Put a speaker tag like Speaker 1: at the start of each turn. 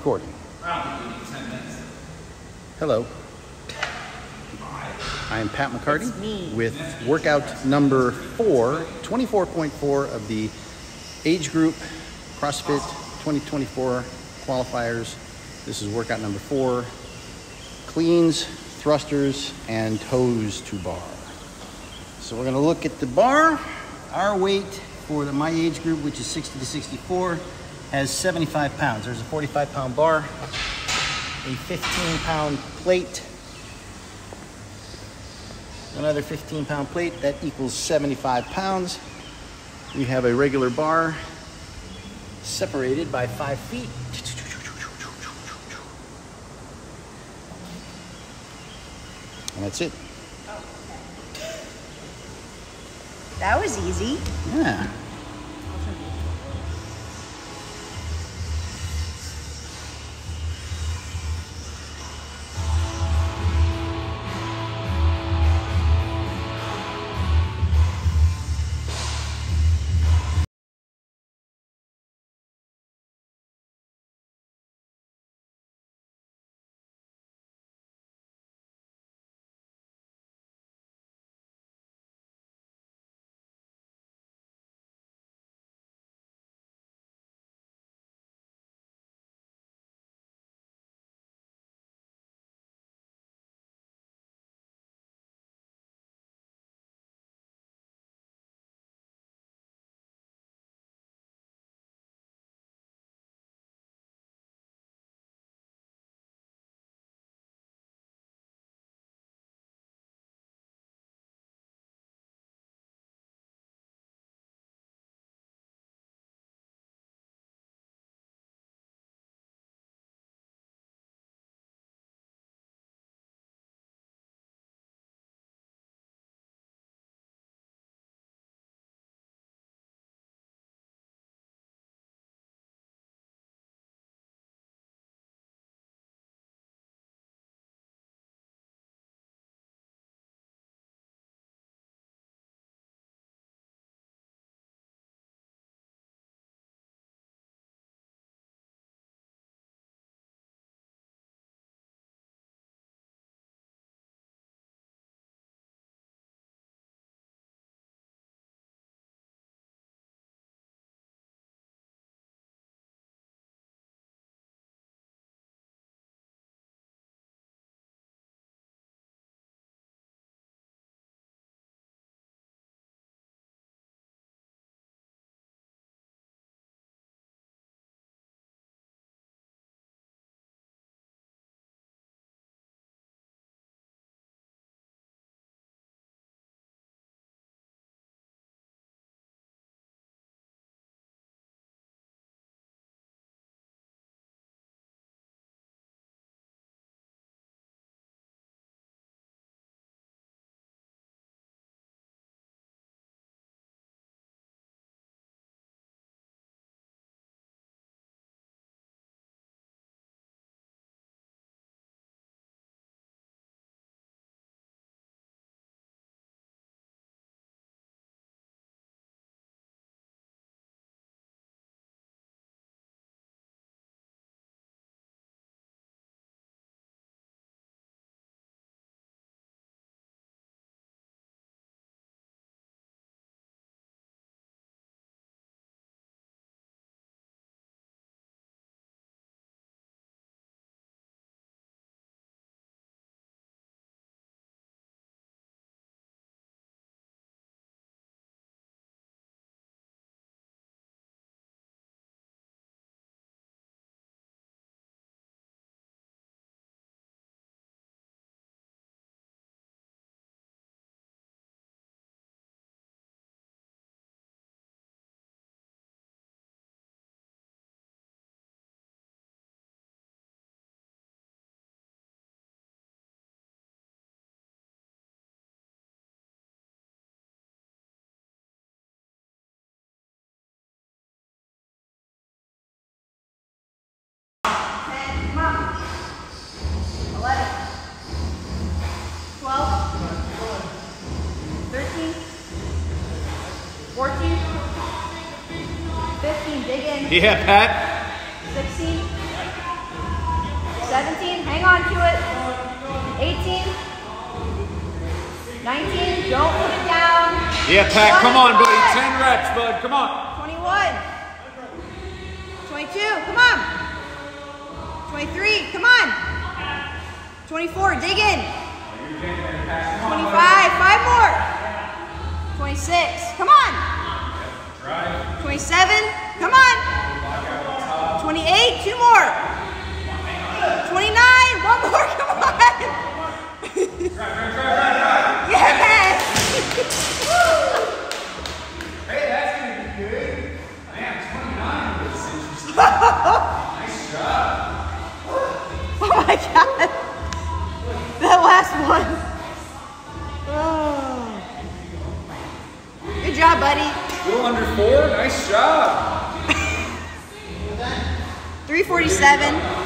Speaker 1: recording. Hello. I am Pat McCarty with workout number four, 24.4 of the age group CrossFit 2024 qualifiers. This is workout number four cleans, thrusters, and toes to bar. So we're going to look at the bar. Our weight for the, my age group, which is 60 to 64, has 75 pounds. There's a 45 pound bar, a 15 pound plate, another 15 pound plate. That equals 75 pounds. We have a regular bar separated by five feet. And that's it.
Speaker 2: That was easy.
Speaker 1: Yeah. Yeah, Pat.
Speaker 2: 16, 17, hang on to it. 18, 19, don't put it down.
Speaker 3: Yeah, Pat, come on, buddy. 10 reps, bud. Come on.
Speaker 2: 21, 22, come on. 23, come on. 24, dig in. 25, five more. 26, come on. 27, my god. That last one. Oh. Good job, buddy.
Speaker 3: Little under four. Nice job.
Speaker 2: 347.